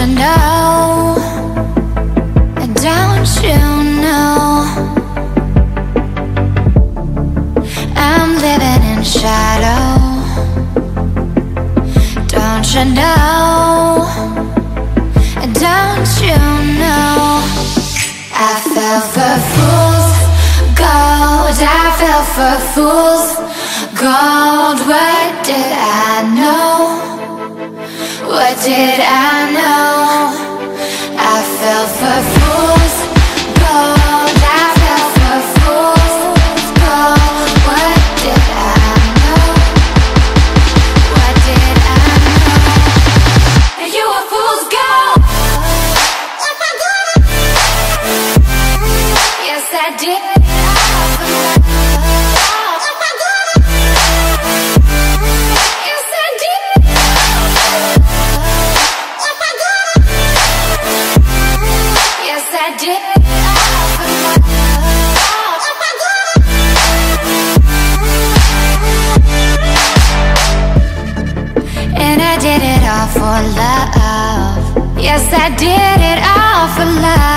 you know? Don't you know? I'm living in shadow. Don't you know? Don't you know? I fell for fools, gold. I fell for fools, gold. What did I know? What did I know? I did. Did it all for love. Yes, I did it all for love.